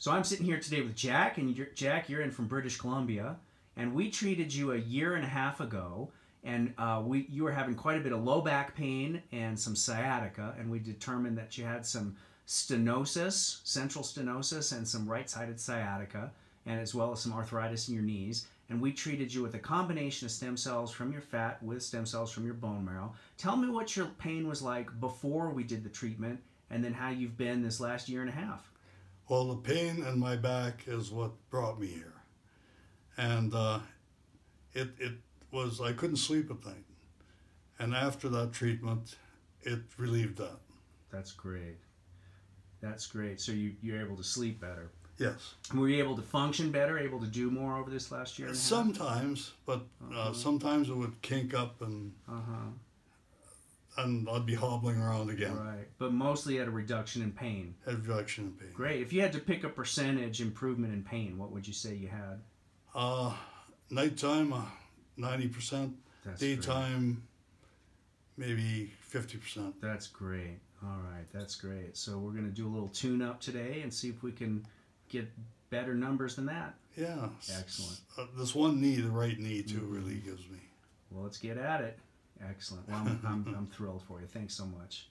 So I'm sitting here today with Jack, and you're, Jack, you're in from British Columbia, and we treated you a year and a half ago, and uh, we you were having quite a bit of low back pain and some sciatica, and we determined that you had some stenosis, central stenosis, and some right-sided sciatica, and as well as some arthritis in your knees. And we treated you with a combination of stem cells from your fat with stem cells from your bone marrow. Tell me what your pain was like before we did the treatment, and then how you've been this last year and a half. Well, the pain in my back is what brought me here, and uh, it it was I couldn't sleep at night, and after that treatment, it relieved that. That's great. That's great. So you you're able to sleep better. Yes. Were you able to function better? Able to do more over this last year? and a half? Sometimes, but uh, Uh-huh. sometimes it would kink up and Uh-huh. And I'd be hobbling around again. Right. But mostly at a reduction in pain. Head reduction in pain. Great. If you had to pick a percentage improvement in pain, what would you say you had? Uh, nighttime, uh, ninety percent. That's great. Daytime, maybe fifty percent. That's great. All right, that's great. So we're gonna do a little tune up today and see if we can get better numbers than that. Yeah. Excellent. Uh, this one knee, the right knee, too, Mhm. really gives me. Well, let's get at it. Excellent. Well, I'm, I'm, I'm thrilled for you. Thanks so much.